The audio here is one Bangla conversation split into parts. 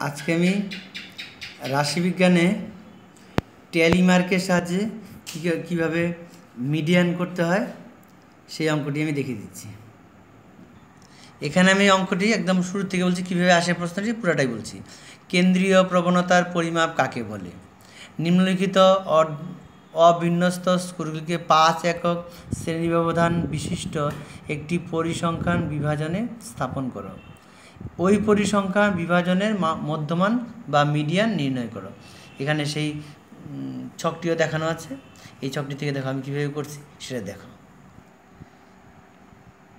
আজকে আমি রাশিবিজ্ঞানে ট্যালিমার্কের সাহায্যে কী- কীভাবে মিডিয়ান করতে হয়, সেই অঙ্কটি আমি দেখিয়ে দিচ্ছি। এখানে আমি অঙ্কটি একদম শুরু থেকে বলছি, কীভাবে আসে প্রশ্নটি পুরোটাই বলছি। কেন্দ্রীয় প্রবণতার পরিমাপ কাকে বলে? নিম্নলিখিত অবিন্যস্ত স্কোরগুলিকে পাঁচ একক শ্রেণি ব্যবধান বিশিষ্ট একটি পরিসংখ্যান বিভাজনে স্থাপন করো। ওই পরিসংখ্যান বিভাজনের মধ্যমান বা মিডিয়ান নির্ণয় করো। এখানে সেই ছকটিও দেখানো আছে। এই ছকটি থেকে দেখো আমি কীভাবে করছি, সেটা দেখো।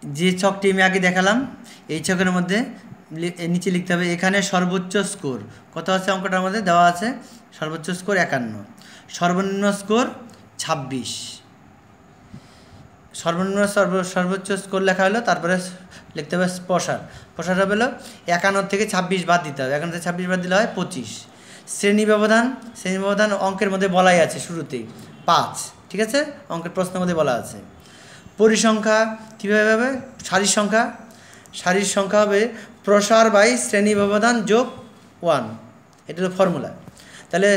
যে ছকটি আমি আগে দেখালাম, এই ছকের মধ্যে নিচে লিখতে হবে, এখানে সর্বোচ্চ স্কোর। কত আছে অঙ্কটার মধ্যে? দেওয়া আছে, সর্বোচ্চ স্কোর একান্ন, সর্বনিম্ন স্কোর ছাব্বিশ। সর্বনিম্ন সর্ব, সর্বোচ্চ স্কোর লেখা হলো, তারপরে লিখতে হবে প্রসার। প্রসার হবে হলো একান্ন থেকে ছাব্বিশ বাদ দিতে হবে। একান্ন থেকে ছাব্বিশ বাদ দিলে হয় পঁচিশ। শ্রেণি ব্যবধান শ্রেণি ব্যবধান অঙ্কের মধ্যে বলাই আছে শুরুতেই। পাঁচ, ঠিক আছে? অঙ্কের প্রশ্নের মধ্যে বলা আছে। পরিসংখ্যা কীভাবে হবে? সারির সংখ্যা। সারির সংখ্যা হবে প্রসার বাই শ্রেণি ব্যবধান যোগ ওয়ান। এটা হলো ফর্মুলা। তাহলে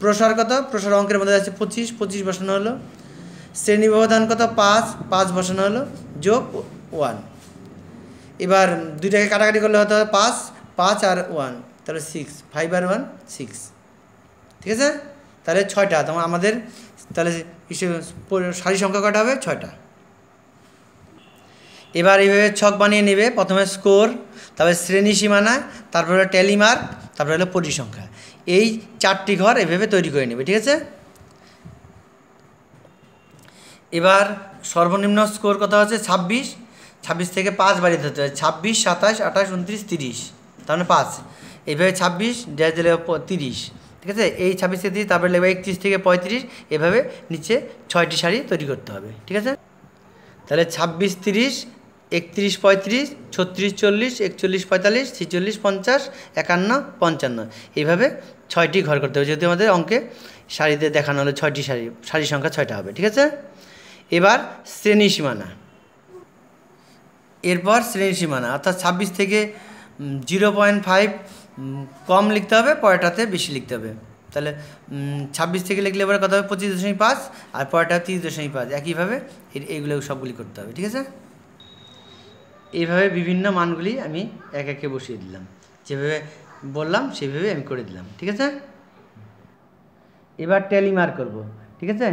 প্রসার কত? প্রসার অঙ্কের মধ্যে আছে পঁচিশ। পঁচিশ বসানো হলো। শ্রেণি ব্যবধান কত? পাঁচ। পাঁচ বসানো হলো। যোগ ওয়ান এবার দুইটাকে কাটাকাটি করলে হতে হবে পাঁচ পাঁচ আর ওয়ান তাহলে সিক্স ফাইভ আর ওয়ান সিক্স ঠিক আছে? তাহলে ছয়টা তোমার আমাদের তাহলে সারি সংখ্যা কটা হবে? ছয়টা। এবার এইভাবে ছক বানিয়ে নেবে, প্রথমে স্কোর তারপরে শ্রেণি সীমানা, তারপরে টেলিমার্ক তারপরে হলো পরিসংখ্যা। এই চারটি ঘর এভাবে তৈরি করে নেবে, ঠিক আছে? এবার সর্বনিম্ন স্কোর কত হচ্ছে ছাব্বিশ। ছাব্বিশ থেকে পাঁচ বাড়িয়ে দিতে হবে ছাব্বিশ, সাতাশ, আঠাশ, উনত্রিশ, তিরিশ। তার মানে পাঁচ। এইভাবে ছাব্বিশ ড্যাশ দিলে তিরিশ। ঠিক আছে? এই ছাব্বিশ থেকে তিরিশ, তারপরে লিখবে একত্রিশ থেকে পঁয়ত্রিশ, এভাবে নিচে ছয়টি শাড়ি তৈরি করতে হবে। ঠিক আছে? তাহলে ছাব্বিশ, তিরিশ, একত্রিশ, পঁয়ত্রিশ, ছত্রিশ, চল্লিশ, একচল্লিশ, পঁয়তাল্লিশ, ছিচল্লিশ, পঞ্চাশ, একান্ন, পঞ্চান্ন। এইভাবে ছয়টি ঘর করতে হবে। যেহেতু আমাদের অঙ্কে শাড়িতে দেখানো হলো ছয়টি শাড়ি শাড়ির সংখ্যা ছয়টা হবে। ঠিক আছে? এবার শ্রেণি সীমানা। এরপর শ্রেণি সীমানা, অর্থাৎ ছাব্বিশ থেকে জিরো পয়েন্ট ফাইভ কম লিখতে হবে, পরেরটাতে বেশি লিখতে হবে। তাহলে ছাব্বিশ থেকে লিখলে এবার কত হবে? পঁচিশ দশমিক পাঁচ, আর পরেরটা তিরিশ দশমিক পাঁচ। একইভাবে এইগুলো সবগুলি করতে হবে, ঠিক আছে? এইভাবে বিভিন্ন মানগুলি আমি এক একে বসিয়ে দিলাম। যেভাবে বললাম সেভাবে আমি করে দিলাম, ঠিক আছে? এবার টেলিমার করব, ঠিক আছে?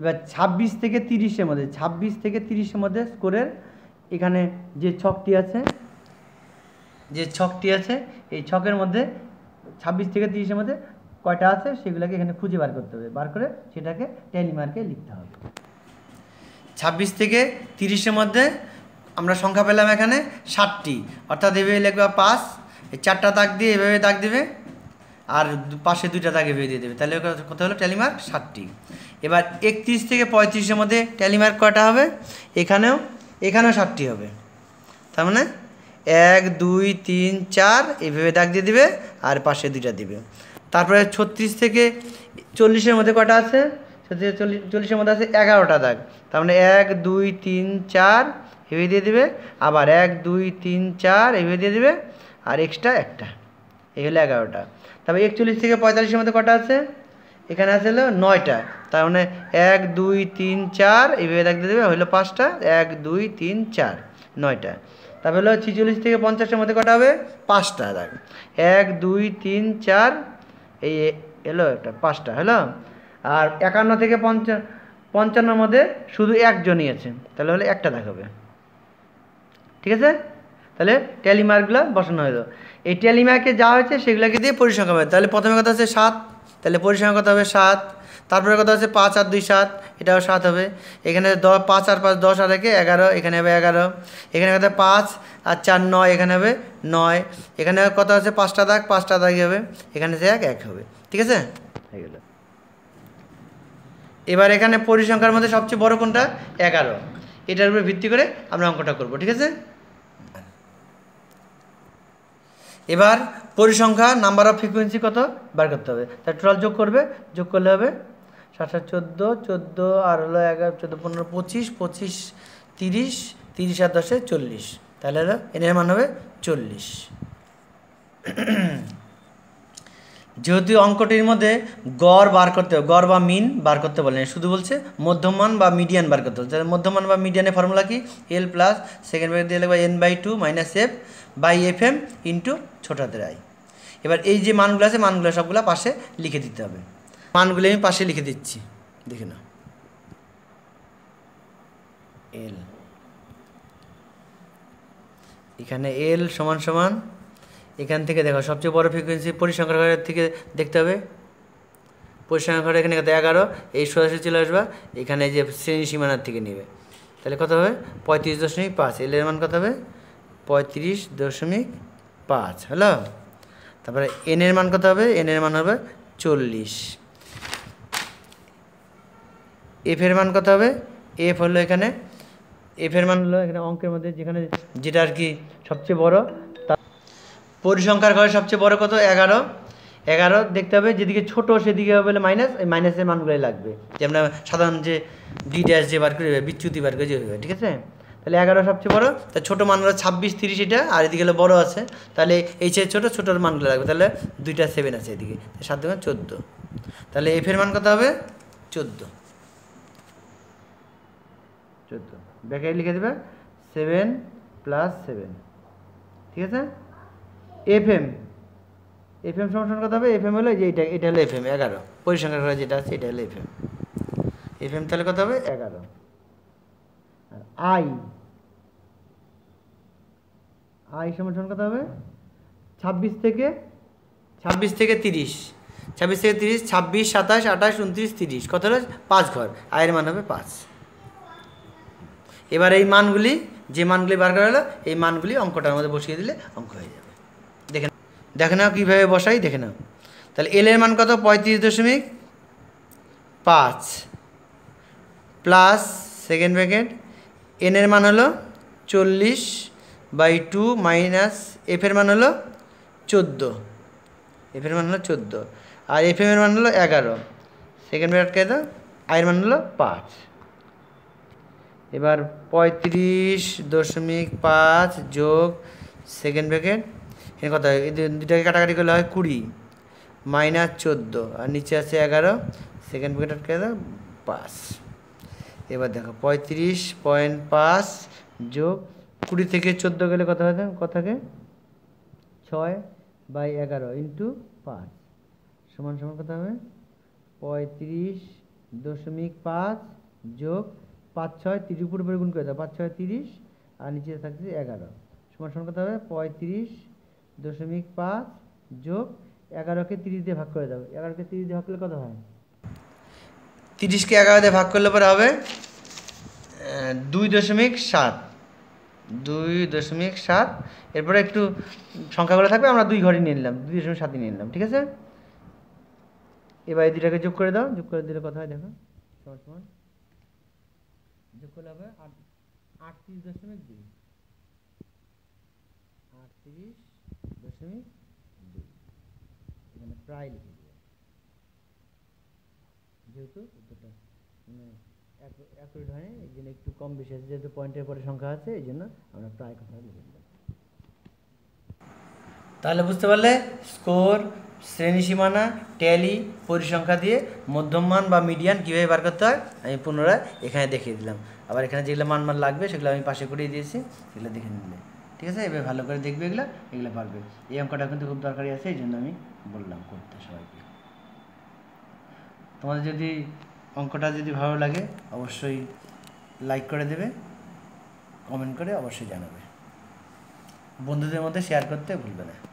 এবার ছাব্বিশ থেকে তিরিশের মধ্যে, ছাব্বিশ থেকে তিরিশের মধ্যে স্কোরের এখানে যে ছকটি আছে, যে ছকটি আছে, এই ছকের মধ্যে ছাব্বিশ থেকে তিরিশের মধ্যে কয়টা আছে সেগুলোকে এখানে খুঁজে বার করতে হবে। বার করে সেটাকে টেলিমার্কে লিখতে হবে। ছাব্বিশ থেকে তিরিশের মধ্যে আমরা সংখ্যা পেলাম এখানে ষাটটি। অর্থাৎ এভাবে লিখবে পাঁচ, এই চারটা দাগ দিয়ে এভাবে দাগ দেবে, আর পাশে দুইটা দাগ এভাবে দিয়ে দেবে। তাহলে কত হলো? ট্যালিমার্ক ষাটটি। এবার একত্রিশ থেকে পঁয়ত্রিশের মধ্যে ট্যালিমার্ক কটা হবে? এখানেও এখানেও সাতটি হবে। তার মানে এক, দুই, তিন, চার, এইভাবে দাগ দিয়ে দিবে আর পাশে দুইটা দিবে। তারপরে ছত্রিশ থেকে চল্লিশের মধ্যে কটা আছে? ছত্রিশ চল্লিশ, চল্লিশের মধ্যে আছে এগারোটা দাগ। তার মানে এক, দুই, তিন, চার এভাবে দিয়ে দিবে। আবার এক, দুই, তিন, চার এভাবে দিয়ে দিবে। আর এক্সট্রা একটা। এই হলো এগারোটা। তারপরে একচল্লিশ থেকে পঁয়তাল্লিশের মধ্যে কটা আছে? এখানে আছে হলো নয়টা। তার মানে এক, দুই, তিন, চার, এইভাবে দিয়ে দেবে, হলো পাঁচটা। এক, দুই, তিন, চার, নয়টা। তারপরে হলো ছিচল্লিশ থেকে পঞ্চাশের মধ্যে কটা হবে? পাঁচটা দাগ এক, দুই, তিন, চার, এই এলো একটা, পাঁচটা, হলো? আর একান্ন থেকে পঞ্চা, পঞ্চান্নর মধ্যে শুধু একজনই আছে। তাহলে হলে একটা দাগ হবে। ঠিক আছে? তাহলে ট্যালিমার্কগুলো বসানো হলো। এই ট্যালিমার্কে যা হয়েছে সেগুলোকে দিয়ে পরিসংখ্যা হবে। তাহলে প্রথমে কথা হচ্ছে সাত তাহলে পরিসংখ্যা কত হবে? সাত। তারপরে কথা হচ্ছে পাঁচ আর দুই সাত এটাও সাত হবে। এখানে দশ পাঁচ আর পাঁচ দশ আর একে এগারো এখানে হবে এগারো। এখানে কথা পাঁচ আর চার নয় এখানে হবে নয়। এখানে কত আছে? পাঁচটা দাগ পাঁচটা দাগই হবে। এখানে যে এক এক হবে। ঠিক আছে? হয়ে গেল। এবার এখানে পরিসংখ্যার মধ্যে সবচেয়ে বড় কোনটা? এগারো। এটার উপরে ভিত্তি করে আমরা অঙ্কটা করব। ঠিক আছে? এবার পরিসংখ্যা নাম্বার অফ ফ্রিকোয়েন্সি কত? বার করতে হবে। তাই টোটাল যোগ করবে। যোগ করলে হবে সাত সাত চোদ্দ চোদ্দ আর হলো এগারো, চোদ্দ, পনেরো, পঁচিশ পঁচিশ, তিরিশ তিরিশ আর দশে চল্লিশ। তাহলে হলো এনের মান হবে চল্লিশ। যেহেতু অঙ্কটির মধ্যে গড় বার করতে গড় বা মিন বার করতে বলেন শুধু বলছে মধ্যমান বা মিডিয়ান বার করতে তাহলে মধ্যমান বা মিডিয়ানের ফর্মুলা কি? এল প্লাস সেকেন্ড ব্র্যাকেট দিয়ে লিখবা N by two minus F by F M into ছোট হাতের আই। এবার এই যে মানগুলো আছে, মানগুলো সবগুলো পাশে লিখে দিতে হবে। মানগুলো আমি পাশে লিখে দিচ্ছি। দেখে না এল এখানে এল সমান সমান এখান থেকে দেখো, সবচেয়ে বড় ফ্রিকোয়েন্সি পরিসংখ্যার ঘরের থেকে দেখতে হবে। পরিসংখ্যার ঘরে এখানে কত? এগারো। এই সরাসরি চলে আসবা, এখানে যে শ্রেণি সীমানার থেকে নেবে। তাহলে কত হবে? পঁয়ত্রিশ দশমিক পাঁচ। এল মান কত হবে? পঁয়ত্রিশ দশমিক পাঁচ। হলো? তারপরে এন এর মান কত হবে? এন এর মান হবে চল্লিশ। এফ এর মান কত হবে? এফ হলো এখানে এফ এর মান হলো এখানে অঙ্কের মধ্যে যেখানে যেটা আর কি সবচেয়ে বড় পরিসংখ্যার ঘরে সবচেয়ে বড় কত? এগারো। এগারো, দেখতে হবে, যেদিকে ছোট সেদিকে হবে বলে মাইনাস এই মাইনাসের মানগুলোই লাগবে। যে আমরা সাধারণ যে ডি ড্যাশ যে বার করে বিচ্যুতি বার করে যে ঠিক আছে? তাহলে এগারো সবচেয়ে বড়। তা ছোটো মান হলো ছাব্বিশ, তিরিশ এটা, আর এদিকে হলো বড় আছে। তাহলে এই চেয়ে ছোটো, ছোটোর মানগুলো লাগবে। তাহলে দুইটা সেভেন আছে এদিকে। সাত দুগুণ চোদ্দ। তাহলে এফের মান কত হবে? চোদ্দ। চোদ্দ। ব্যাকে লিখে দেবে সেভেন প্লাস সেভেন ঠিক আছে? এফ এম এফ এম সমান কত হবে এফ এম হলো যে এটা এটা হলো এফ এম এগারো। পরিসংখ্যার ঘরে যেটা আছে, এটা হলো এফ এম এফ এম তাহলে কত হবে? এগারো। আই আই সমান সমান কত হবে? ছাব্বিশ থেকে ছাব্বিশ থেকে তিরিশ। ছাব্বিশ থেকে তিরিশ, ছাব্বিশ, সাতাশ, আঠাশ, উনত্রিশ, তিরিশ। কত হলো? পাঁচ ঘর। আয়ের মান হবে পাঁচ। এবার এই মানগুলি, যে মানগুলি বার করা হলো, এই মানগুলি অঙ্কটার মধ্যে বসিয়ে দিলে অঙ্ক হয়ে যাবে। দেখে নাও কীভাবে বসাই, দেখে নাও। তাহলে এলের মান কত? পঁয়ত্রিশ দশমিক পাঁচ প্লাস সেকেন্ড ব্র্যাকেট। এনের মান হলো চল্লিশ বাই টু মাইনাস এফের মান হলো চোদ্দ। এফের মান হলো চোদ্দ। আর এফ এম এর মান হলো এগারো। সেকেন্ড ব্র্যাকেট কে দাও? আয়ের মান হলো পাঁচ। এবার পঁয়ত্রিশ দশমিক পাঁচ যোগ সেকেন্ড ব্র্যাকেট হয় এই দুটাকে কাটাকাটি করলে হয় কুড়ি, মাইনাস চোদ্দ, আর নিচে আছে এগারো সেকেন্ড ব্র্যাকেট কে দাও পাঁচ। এবার দেখো, পঁয়ত্রিশ পয়েন্ট পাঁচ যোগ কুড়ি থেকে চোদ্দ গেলে কত হয় কত থাকে ছয় বাই এগারো ইন্টু পাঁচ। সমান সমান কত হবে? পঁয়ত্রিশ দশমিক পাঁচ যোগ পাঁচ ছয় তিরিশ উপর উপরে গুণ করে দাও, পাঁচ ছয় তিরিশ, আর নিচে থাকছে এগারো। সমান সমান কত হবে? পঁয়ত্রিশ দশমিক পাঁচ যোগ এগারোকে তিরিশ দিয়ে ভাগ করে দাও। এগারোকে তিরিশ দিয়ে ভাগ করলে কত হয়? তিরিশকে এগারো দিয়ে ভাগ করলে পরে হবে দুই দশমিক সাত। দুই দশমিক সাত। এরপরে একটু সংখ্যাগুলো থাকবে, আমরা দুই ঘরে নিয়ে নিলাম, দুই দশমিক সাতই নিয়ে নিলাম, ঠিক আছে? এবার এই দুটাকে যোগ করে দাও। যোগ করে দিলে কথা হয় দেখো? সমান সমান। যোগ করলে হবে আট, আটত্রিশ দশমিক দুই। আটত্রিশ দশমিক দুই। এখানে প্রায় লিখে দিও যেহেতু উত্তরটা মানে অ্যাকুরেট হয়নি, এই জন্য একটু কম বেশি যেহেতু পয়েন্টের পরে সংখ্যা আছে, এই জন্য আমরা প্রায় কথা লিখে দিলাম। তাহলে বুঝতে পারলে স্কোর শ্রেণি সীমানা ট্যালি পরিসংখ্যা দিয়ে মধ্যমান বা মিডিয়ান কীভাবে বার করতে হয়, আমি পুনরায় এখানে দেখিয়ে দিলাম। আবার এখানে যেগুলো মান মান লাগবে, সেগুলো আমি পাশে করিয়ে দিয়েছি, সেগুলো দেখে নিলে। ঠিক আছে? এবার ভালো করে দেখবে এগুলো এগুলো পারবে। এই অঙ্কটা কিন্তু খুব দরকারি আছে, এই জন্য আমি বললাম করতে সবাইকে। তোমাদের যদি অঙ্কটা যদি ভালো লাগে, অবশ্যই লাইক করে দেবে কমেন্ট করে অবশ্যই জানাবে। বন্ধুদের মধ্যে শেয়ার করতে ভুলবে না।